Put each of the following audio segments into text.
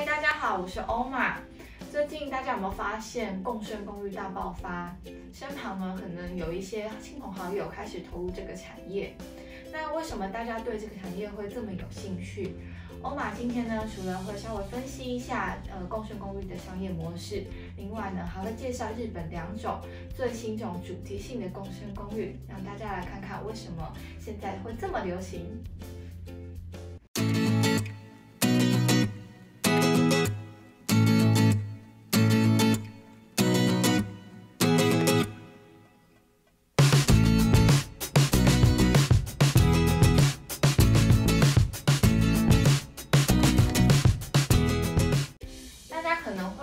嗨，大家好，我是欧玛。最近大家有没有发现共生公寓大爆发？身旁呢可能有一些亲朋好友开始投入这个产业。那为什么大家对这个产业会这么有兴趣？欧玛今天呢，除了会稍微分析一下呃共生公寓的商业模式，另外呢还会介绍日本两种最新这种主题性的共生公寓，让大家来看看为什么现在会这么流行。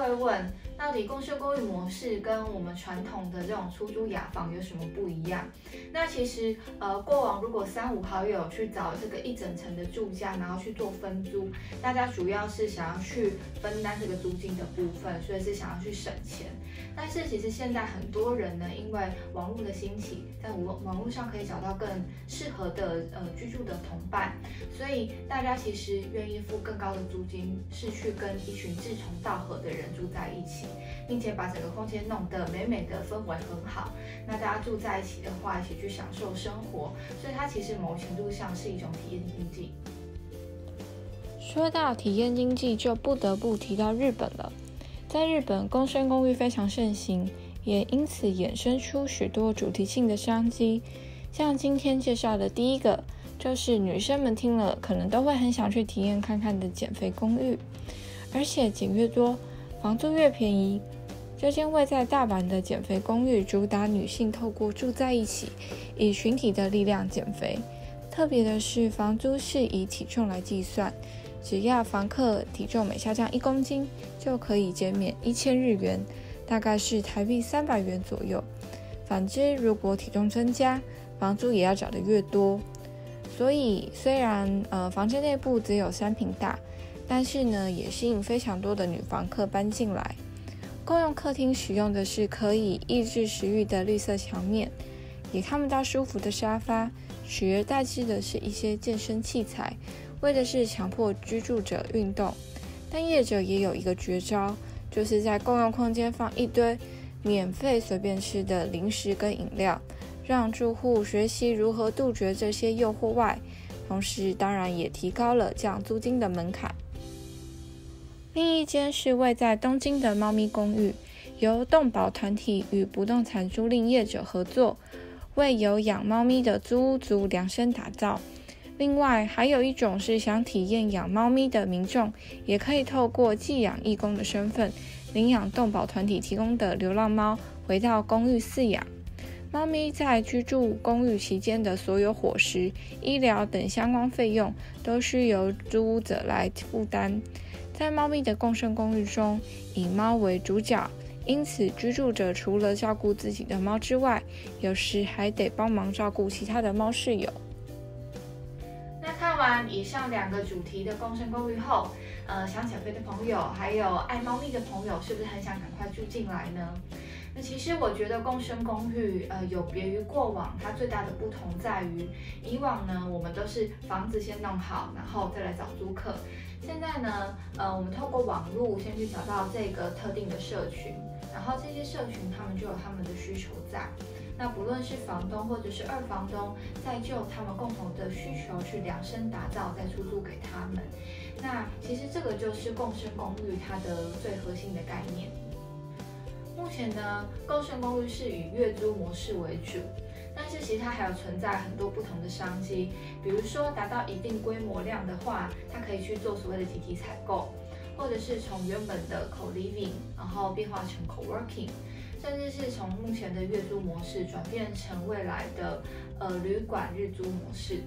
会问，到底共生公寓模式跟我们传统的这种出租雅房有什么不一样？那其实，呃，过往如果三五好友去找这个一整层的住家，然后去做分租，大家主要是想要去分担这个租金的部分，所以是想要去省钱。但是其实现在很多人呢，因为网络的兴起，在网网络上可以找到更适合的呃居住的同伴，所以大家其实愿意付更高的租金，是去跟一群志同道合的人住在一起，并且把整个空间弄得美美的氛围很好。那大家住在一起的话，一起去享受生活，所以它其实某程度上是一种体验经济。说到体验经济，就不得不提到日本了。在日本，共生公寓非常盛行，也因此衍生出许多主题性的商机。像今天介绍的第一个，就是女生们听了可能都会很想去体验看看的减肥公寓，而且减越多，房租越便宜。这间位在大阪的减肥公寓，主打女性透过住在一起，以群体的力量减肥。特别的是，房租是以体重来计算。只要房客体重每下降一公斤，就可以减免一千日元，大概是台币三百元左右。反之，如果体重增加，房租也要缴得越多。所以，虽然呃房间内部只有三平大，但是呢也吸引非常多的女房客搬进来。共用客厅使用的是可以抑制食欲的绿色墙面，也看不到舒服的沙发，取而代之的是一些健身器材。为的是强迫居住者运动，但业者也有一个绝招，就是在共用空间放一堆免费随便吃的零食跟饮料，让住户学习如何杜绝这些诱惑外，同时当然也提高了降租金的门槛。另一间是位在东京的猫咪公寓，由动保团体与不动产租赁业者合作，为有养猫咪的租屋族量身打造。另外，还有一种是想体验养猫咪的民众，也可以透过寄养义工的身份，领养动保团体提供的流浪猫，回到公寓饲养。猫咪在居住公寓期间的所有伙食、医疗等相关费用，都需由租屋者来负担。在猫咪的共生公寓中，以猫为主角，因此居住者除了照顾自己的猫之外，有时还得帮忙照顾其他的猫室友。那看完以上两个主题的共生公寓后，呃，想减肥的朋友，还有爱猫咪的朋友，是不是很想赶快住进来呢？其实我觉得共生公寓，呃，有别于过往，它最大的不同在于，以往呢，我们都是房子先弄好，然后再来找租客。现在呢，呃，我们透过网络先去找到这个特定的社群，然后这些社群他们就有他们的需求在。那不论是房东或者是二房东，再就他们共同的需求去量身打造，再出租给他们。那其实这个就是共生公寓它的最核心的概念。目前呢，共生公寓是以月租模式为主，但是其实它还有存在很多不同的商机。比如说达到一定规模量的话，它可以去做所谓的集体采购，或者是从原本的 co living，然后变化成 co working。甚至是从目前的月租模式转变成未来的呃旅馆日租模式，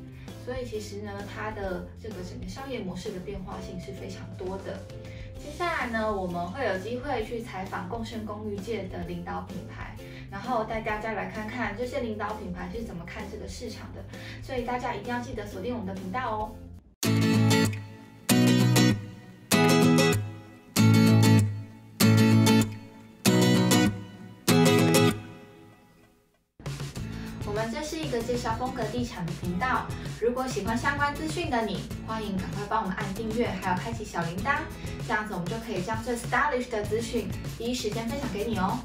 所以其实呢，它的这个整个商业模式的变化性是非常多的。接下来呢，我们会有机会去采访共生公寓界的领导品牌，然后带大家来看看这些领导品牌是怎么看这个市场的。所以大家一定要记得锁定我们的频道哦。这是一个介绍风格地产的频道。如果喜欢相关资讯的你，欢迎赶快帮我们按订阅，还有开启小铃铛，这样子我们就可以将最 stylish 的资讯第一时间分享给你哦。